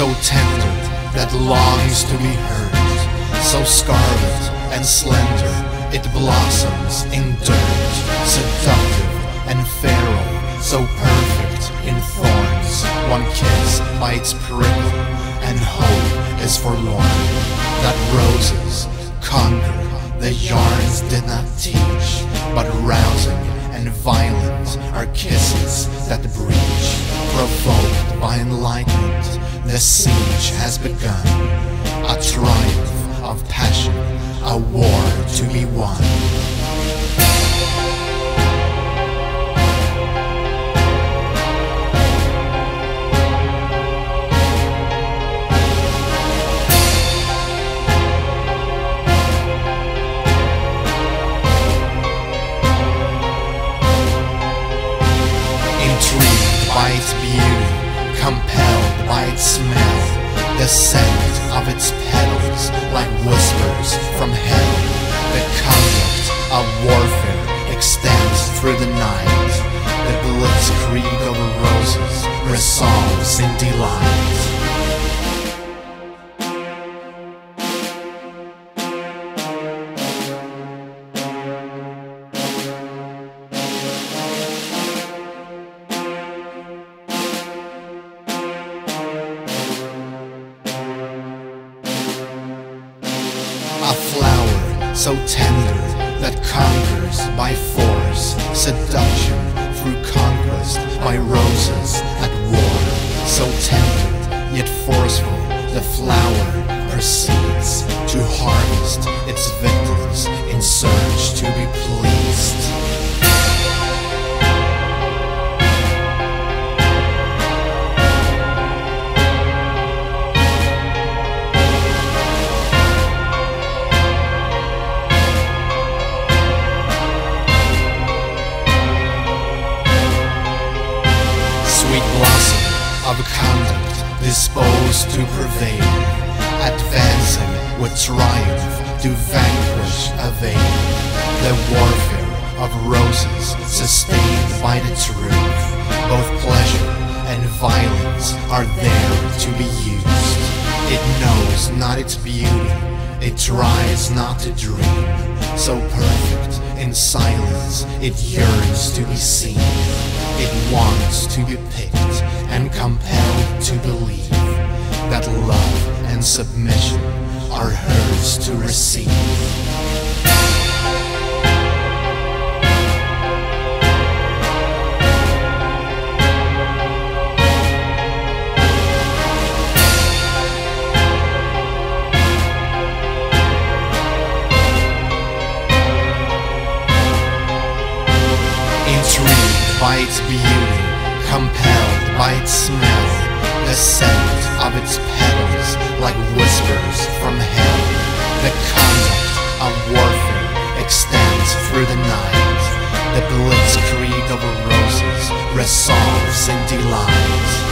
that longs to be heard. So scarlet and slender, it blossoms in dirt, seductive and feral, so perfect in thorns. One kiss by its prickle, and hope is forlorn. That roses conquer the yarns did not teach, but rousing and violent are kisses that breach. Provoked by enlightenment, the siege has begun. A triumph of passion, a war to be won. By its beauty, compelled by its smell, the scent of its petals like whispers from hell. The conduct of warfare extends through the night. The blitzkrieg over roses resolves in delight. So tender that conquers by force, seduction through conquest by roses at war. So tender yet forceful, the flower proceeds to harvest its victims in search to be pleased. Of conduct disposed to prevail, advancing with triumph to vanquish a veil. The warfare of roses sustained by the truth, both pleasure and violence are there to be used. It knows not its beauty, it tries not to dream. So perfect in silence, it yearns to be seen. It wants to be picked compelled to believe that love and submission are hers to receive. By its beauty, compelled its smell, the scent of its petals like whispers from hell. The conduct of warfare extends through the night. The blitzkrieg over roses resolves in delight.